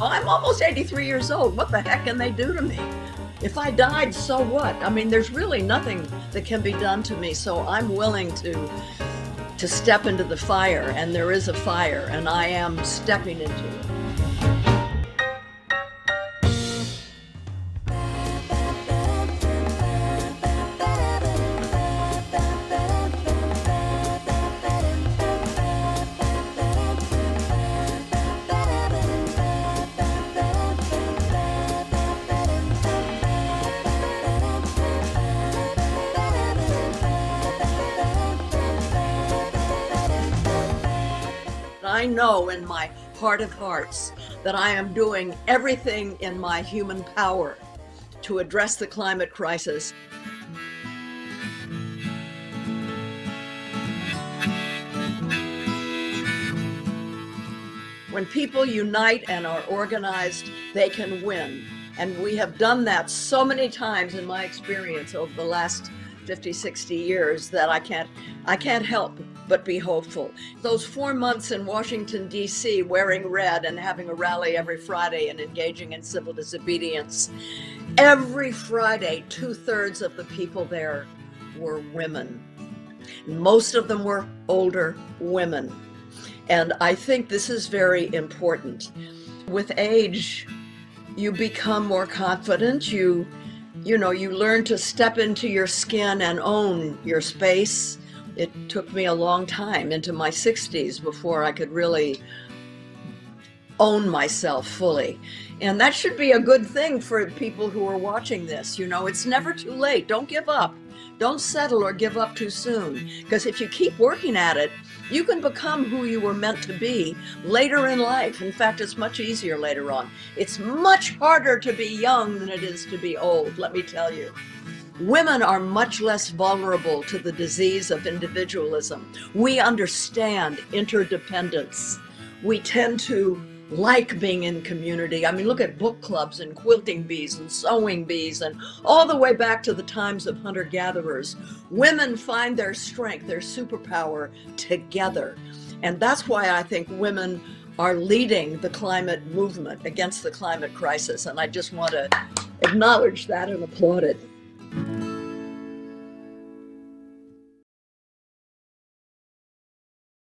I'm almost 83 years old. What the heck can they do to me? If I died, so what? I mean, there's really nothing that can be done to me. So I'm willing to to step into the fire, and there is a fire, and I am stepping into it. I know in my heart of hearts that I am doing everything in my human power to address the climate crisis. When people unite and are organized, they can win. And we have done that so many times in my experience over the last 50, 60 years that I can't I can't help but be hopeful. Those four months in Washington, D.C., wearing red and having a rally every Friday and engaging in civil disobedience, every Friday, two thirds of the people there were women. Most of them were older women. And I think this is very important. With age, you become more confident. You, you know, you learn to step into your skin and own your space. It took me a long time into my 60s before I could really own myself fully. And that should be a good thing for people who are watching this. You know, it's never too late. Don't give up. Don't settle or give up too soon. Because if you keep working at it, you can become who you were meant to be later in life. In fact, it's much easier later on. It's much harder to be young than it is to be old, let me tell you. Women are much less vulnerable to the disease of individualism. We understand interdependence. We tend to like being in community. I mean, look at book clubs and quilting bees and sewing bees and all the way back to the times of hunter gatherers. Women find their strength, their superpower together. And that's why I think women are leading the climate movement against the climate crisis. And I just want to acknowledge that and applaud it.